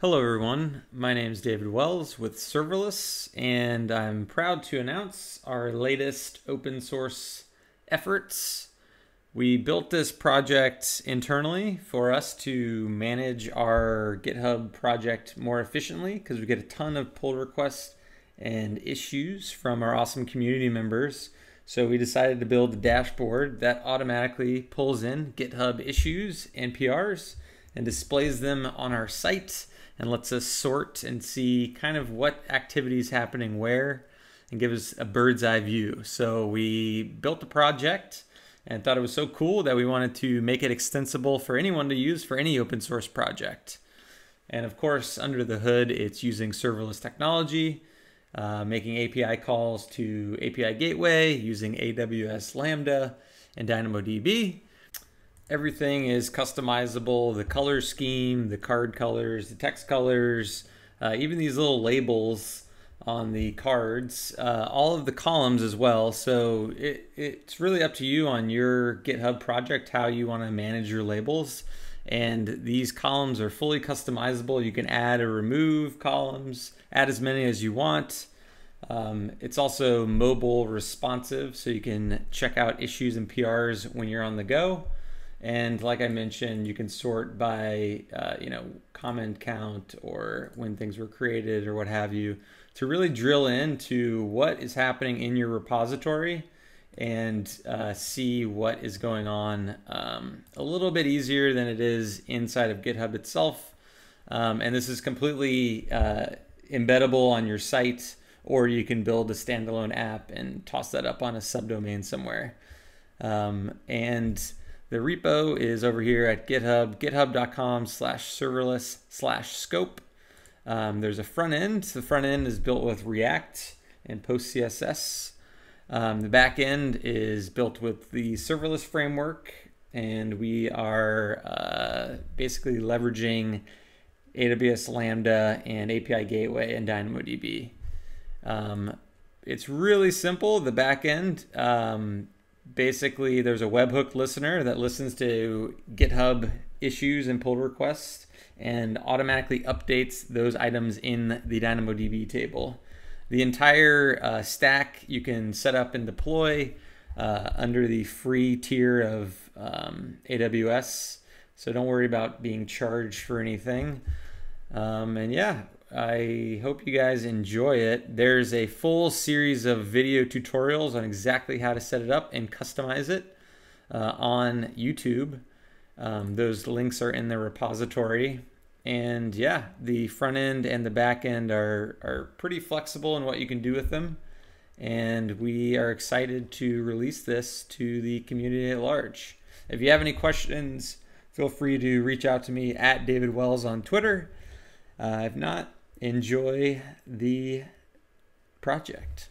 Hello, everyone. My name is David Wells with Serverless, and I'm proud to announce our latest open source efforts. We built this project internally for us to manage our GitHub project more efficiently because we get a ton of pull requests and issues from our awesome community members. So we decided to build a dashboard that automatically pulls in GitHub issues and PRs and displays them on our site and lets us sort and see kind of what activities happening where and give us a bird's eye view. So we built a project and thought it was so cool that we wanted to make it extensible for anyone to use for any open source project. And of course, under the hood, it's using serverless technology, uh, making API calls to API Gateway using AWS Lambda and DynamoDB everything is customizable. The color scheme the card colors the text colors uh, even these little labels on the cards uh, all of the columns as well. So it, it's really up to you on your github project how you want to manage your labels. And these columns are fully customizable. You can add or remove columns add as many as you want. Um, it's also mobile responsive so you can check out issues and prs when you're on the go and like I mentioned, you can sort by, uh, you know, comment count or when things were created or what have you to really drill into what is happening in your repository and uh, see what is going on um, a little bit easier than it is inside of GitHub itself. Um, and this is completely uh, embeddable on your site, or you can build a standalone app and toss that up on a subdomain somewhere. Um, and the repo is over here at GitHub, github.com slash serverless slash scope. Um, there's a front end. The front end is built with React and PostCSS. Um, the back end is built with the serverless framework, and we are uh, basically leveraging AWS Lambda and API Gateway and DynamoDB. Um, it's really simple. The back end, um, basically there's a webhook listener that listens to GitHub issues and pull requests and automatically updates those items in the DynamoDB table. The entire uh, stack you can set up and deploy uh, under the free tier of um, AWS. So don't worry about being charged for anything. Um, and yeah, I hope you guys enjoy it. There's a full series of video tutorials on exactly how to set it up and customize it uh, on YouTube. Um, those links are in the repository. And yeah, the front end and the back end are, are pretty flexible in what you can do with them. And we are excited to release this to the community at large. If you have any questions, feel free to reach out to me at David Wells on Twitter. Uh, if not, enjoy the project.